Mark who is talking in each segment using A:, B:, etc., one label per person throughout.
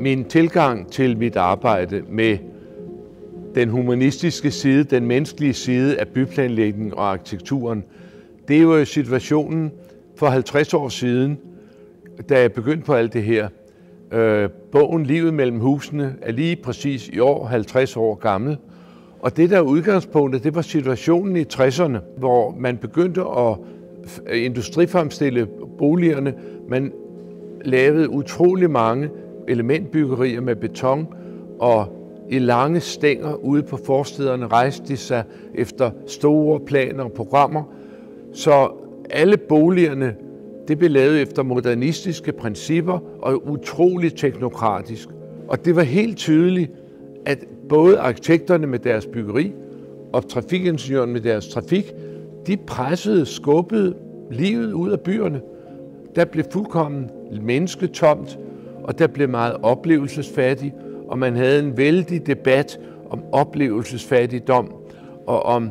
A: Min tilgang til mit arbejde med den humanistiske side, den menneskelige side af byplanlægningen og arkitekturen, det er jo situationen for 50 år siden, da jeg begyndte på alt det her. Øh, bogen Livet mellem husene er lige præcis i år 50 år gammel. Og det der udgangspunktet, det var situationen i 60'erne, hvor man begyndte at øh, industrifremstille boligerne. Man lavede utrolig mange elementbyggerier med beton, og i lange stænger ude på forstederne rejste de sig efter store planer og programmer. Så alle boligerne det blev lavet efter modernistiske principper og utroligt teknokratisk. Og det var helt tydeligt, at både arkitekterne med deres byggeri og trafikingeniørerne med deres trafik, de pressede, skubbede livet ud af byerne. Der blev fuldkommen mennesketomt, og der blev meget oplevelsesfattig, og man havde en vældig debat om oplevelsesfattigdom og om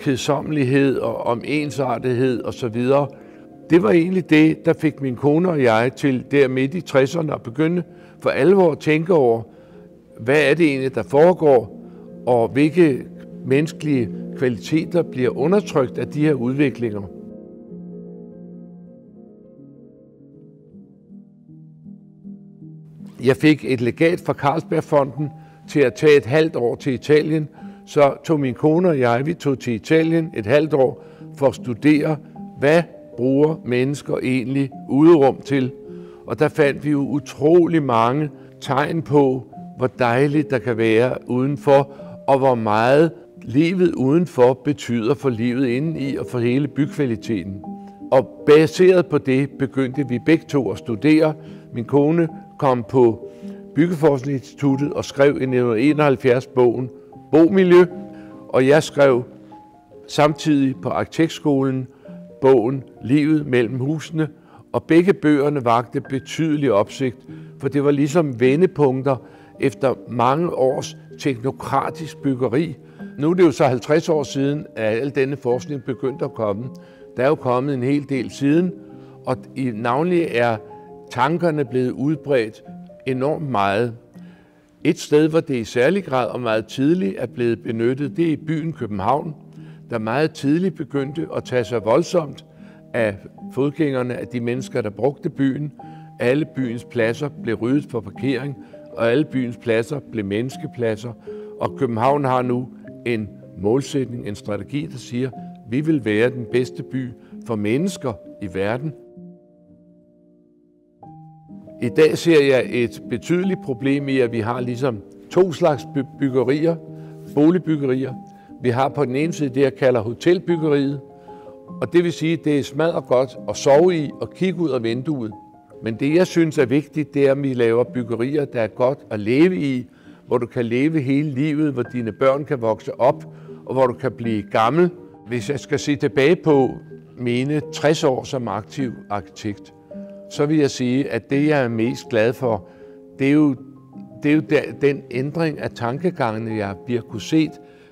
A: kedsommelighed og om ensartethed osv. Det var egentlig det, der fik min kone og jeg til der midt i 60'erne at begynde for alvor at tænke over, hvad er det egentlig, der foregår, og hvilke menneskelige kvaliteter bliver undertrykt af de her udviklinger. Jeg fik et legat fra Carlsbergfonden til at tage et halvt år til Italien. Så tog min kone og jeg, vi tog til Italien et halvt år for at studere, hvad bruger mennesker egentlig uderum til. Og der fandt vi jo utrolig mange tegn på, hvor dejligt der kan være udenfor, og hvor meget livet udenfor betyder for livet indeni og for hele bykvaliteten. Og baseret på det begyndte vi begge to at studere. Min kone kom på Byggeforskningsinstituttet og skrev i 1971 bogen Bomiljø, og jeg skrev samtidig på Arkitektskolen bogen Livet mellem husene, og begge bøgerne vagte betydelig opsigt, for det var ligesom vendepunkter efter mange års teknokratisk byggeri. Nu er det jo så 50 år siden, at al denne forskning begyndte at komme. Der er jo kommet en hel del siden, og i navnlig er tankerne blevet udbredt enormt meget. Et sted, hvor det i særlig grad og meget tidligt er blevet benyttet, det er i byen København, der meget tidligt begyndte at tage sig voldsomt af fodgængerne, af de mennesker, der brugte byen. Alle byens pladser blev ryddet for parkering, og alle byens pladser blev menneskepladser. Og København har nu en målsætning, en strategi, der siger, at vi vil være den bedste by for mennesker i verden. I dag ser jeg et betydeligt problem i, at vi har ligesom to slags byggerier, boligbyggerier. Vi har på den ene side det, jeg kalder hotelbyggeriet, og det vil sige, at det er smadret godt at sove i og kigge ud af vinduet. Men det, jeg synes er vigtigt, det er, at vi laver byggerier, der er godt at leve i, hvor du kan leve hele livet, hvor dine børn kan vokse op, og hvor du kan blive gammel. Hvis jeg skal se tilbage på mine 60 år som aktiv arkitekt, så vil jeg sige, at det, jeg er mest glad for, det er jo, det er jo den ændring af tankegangene, jeg bliver kunne set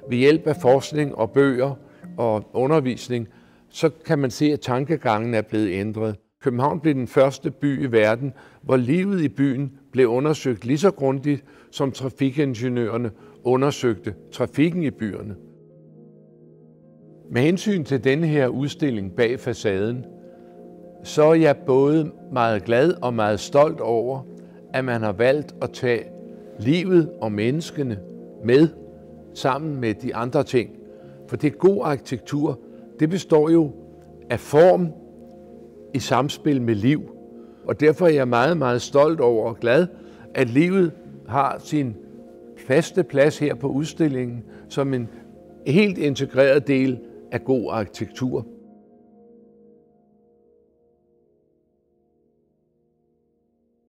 A: ved hjælp af forskning og bøger og undervisning, så kan man se, at tankegangen er blevet ændret. København blev den første by i verden, hvor livet i byen blev undersøgt lige så grundigt, som trafikingeniørerne undersøgte trafikken i byerne. Med hensyn til denne her udstilling bag facaden, så er jeg både meget glad og meget stolt over, at man har valgt at tage livet og menneskene med sammen med de andre ting. For det god arkitektur, det består jo af form i samspil med liv. Og derfor er jeg meget, meget stolt over og glad, at livet har sin faste plads her på udstillingen som en helt integreret del af god arkitektur.